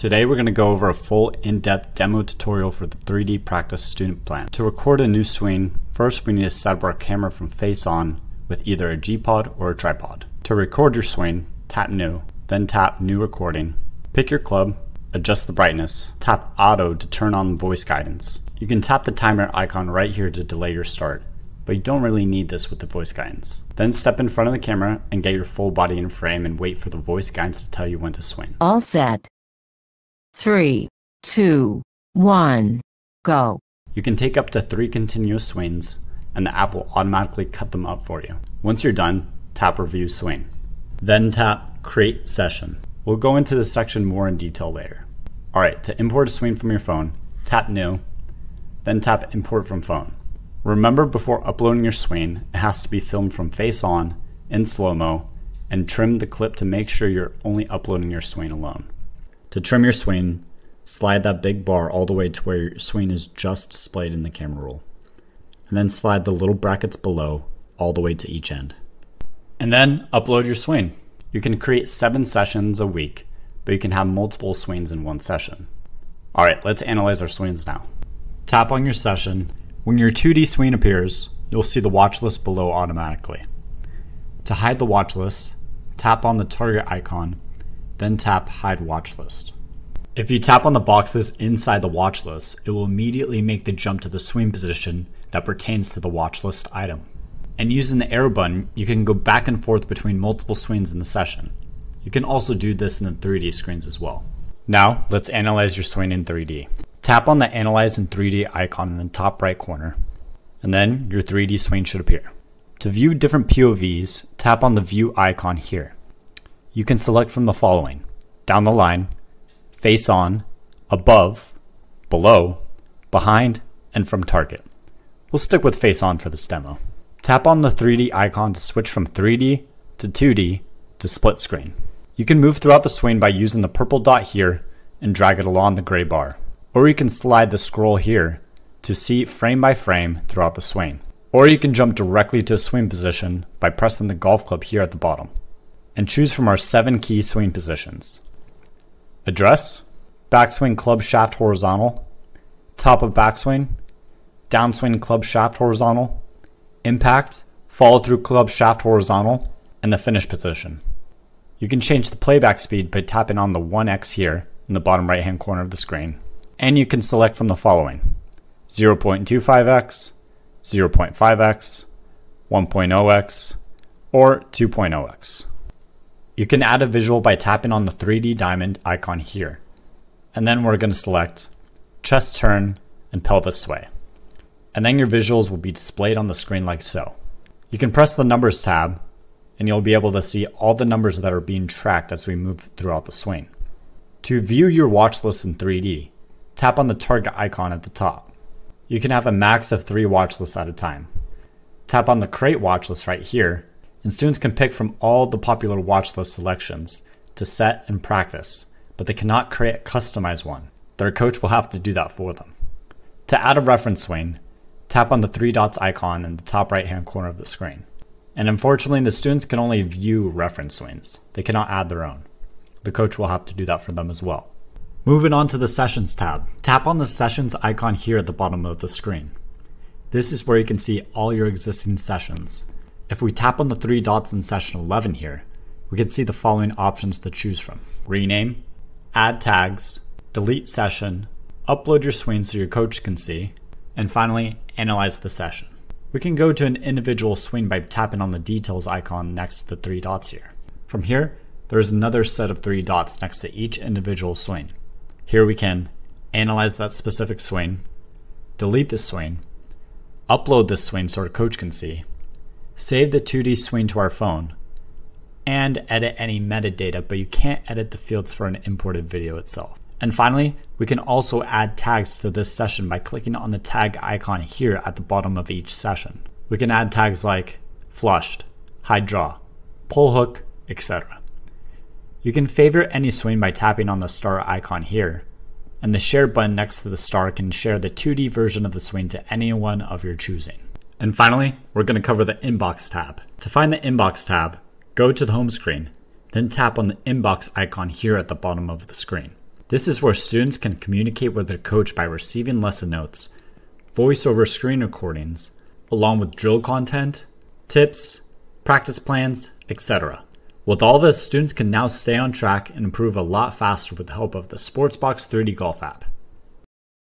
Today we're going to go over a full in-depth demo tutorial for the 3D practice student plan. To record a new swing, first we need to set up our camera from face on with either a G-Pod or a tripod. To record your swing, tap new, then tap new recording. Pick your club, adjust the brightness, tap auto to turn on voice guidance. You can tap the timer icon right here to delay your start, but you don't really need this with the voice guidance. Then step in front of the camera and get your full body in frame and wait for the voice guidance to tell you when to swing. All set. Three, two, one, go. You can take up to three continuous swings, and the app will automatically cut them up for you. Once you're done, tap Review Swing. Then tap Create Session. We'll go into this section more in detail later. Alright, to import a swing from your phone, tap New, then tap Import from Phone. Remember before uploading your swing, it has to be filmed from face on, in slow-mo, and trim the clip to make sure you're only uploading your swing alone. To trim your swing, slide that big bar all the way to where your swing is just displayed in the camera roll. And then slide the little brackets below all the way to each end. And then upload your swing. You can create seven sessions a week, but you can have multiple swings in one session. Alright, let's analyze our swings now. Tap on your session. When your 2D swing appears, you'll see the watch list below automatically. To hide the watch list, tap on the target icon then tap Hide Watch List. If you tap on the boxes inside the watch list, it will immediately make the jump to the swing position that pertains to the watch list item. And using the arrow button, you can go back and forth between multiple swings in the session. You can also do this in the 3D screens as well. Now, let's analyze your swing in 3D. Tap on the Analyze in 3D icon in the top right corner, and then your 3D swing should appear. To view different POVs, tap on the View icon here you can select from the following down the line, face on, above, below, behind, and from target. We'll stick with face on for this demo. Tap on the 3D icon to switch from 3D to 2D to split screen. You can move throughout the swing by using the purple dot here and drag it along the gray bar. Or you can slide the scroll here to see frame by frame throughout the swing. Or you can jump directly to a swing position by pressing the golf club here at the bottom and choose from our seven key swing positions. Address, backswing club shaft horizontal, top of backswing, downswing club shaft horizontal, impact, follow through club shaft horizontal, and the finish position. You can change the playback speed by tapping on the 1x here in the bottom right hand corner of the screen. And you can select from the following 0.25x, 0.5x, 1.0x, or 2.0x. You can add a visual by tapping on the 3D diamond icon here. And then we're going to select chest turn and pelvis sway. And then your visuals will be displayed on the screen like so. You can press the numbers tab and you'll be able to see all the numbers that are being tracked as we move throughout the swing. To view your watch list in 3D, tap on the target icon at the top. You can have a max of three watch lists at a time. Tap on the create watch list right here and students can pick from all the popular watch list selections to set and practice, but they cannot create a customized one. Their coach will have to do that for them. To add a reference swing, tap on the three dots icon in the top right hand corner of the screen. And unfortunately, the students can only view reference swings. They cannot add their own. The coach will have to do that for them as well. Moving on to the Sessions tab, tap on the Sessions icon here at the bottom of the screen. This is where you can see all your existing sessions. If we tap on the three dots in session 11 here, we can see the following options to choose from. Rename, add tags, delete session, upload your swing so your coach can see, and finally, analyze the session. We can go to an individual swing by tapping on the details icon next to the three dots here. From here, there is another set of three dots next to each individual swing. Here we can analyze that specific swing, delete the swing, upload this swing so our coach can see, save the 2D swing to our phone, and edit any metadata, but you can't edit the fields for an imported video itself. And finally, we can also add tags to this session by clicking on the tag icon here at the bottom of each session. We can add tags like flushed, high draw, pull hook, etc. You can favorite any swing by tapping on the star icon here, and the share button next to the star can share the 2D version of the swing to anyone of your choosing. And finally, we're going to cover the Inbox tab. To find the Inbox tab, go to the home screen, then tap on the Inbox icon here at the bottom of the screen. This is where students can communicate with their coach by receiving lesson notes, voice over screen recordings, along with drill content, tips, practice plans, etc. With all this, students can now stay on track and improve a lot faster with the help of the Sportsbox 3D Golf app.